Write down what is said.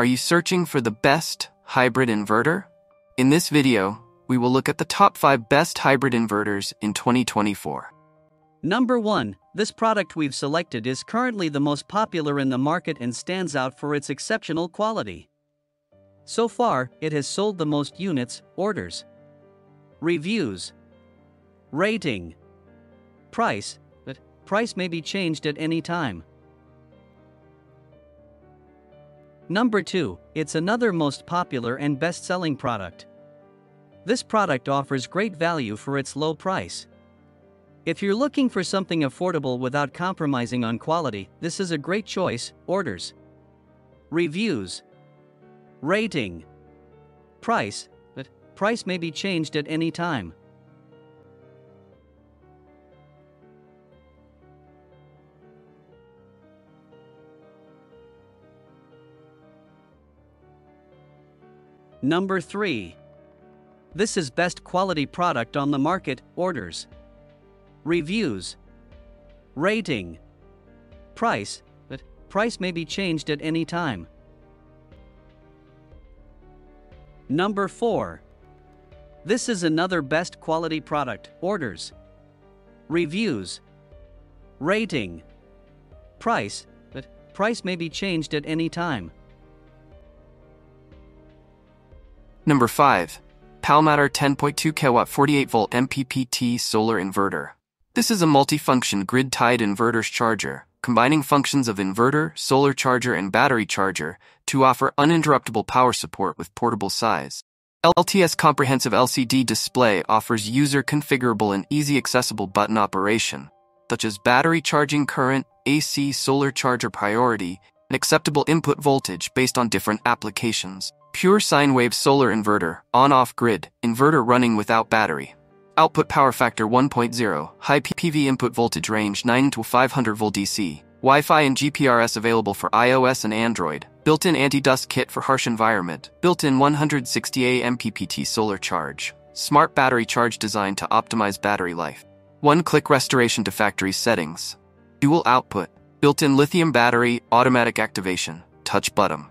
Are you searching for the best hybrid inverter? In this video, we will look at the top 5 best hybrid inverters in 2024. Number 1. This product we've selected is currently the most popular in the market and stands out for its exceptional quality. So far, it has sold the most units, orders, reviews, rating, price, but price may be changed at any time. Number 2, it's another most popular and best selling product. This product offers great value for its low price. If you're looking for something affordable without compromising on quality, this is a great choice. Orders, reviews, rating, price, but price may be changed at any time. Number 3. This is best quality product on the market, orders, reviews, rating, price, but price may be changed at any time. Number 4. This is another best quality product, orders, reviews, rating, price, but price may be changed at any time. Number 5. PowMr 10.2 kW 48 volt MPPT solar inverter. This is a multifunction grid-tied inverters charger, combining functions of inverter, solar charger, and battery charger to offer uninterruptible power support with portable size. LTS comprehensive LCD display offers user configurable and easy accessible button operation, such as battery charging current, AC solar charger priority, and acceptable input voltage based on different applications. Pure sine wave solar inverter, on off grid, inverter running without battery. Output power factor 1.0, high PV input voltage range 9 to 500 volt DC. Wi Fi and GPRS available for iOS and Android. Built in anti dust kit for harsh environment. Built in 160A MPPT solar charge. Smart battery charge designed to optimize battery life. One click restoration to factory settings. Dual output. Built in lithium battery, automatic activation. Touch button.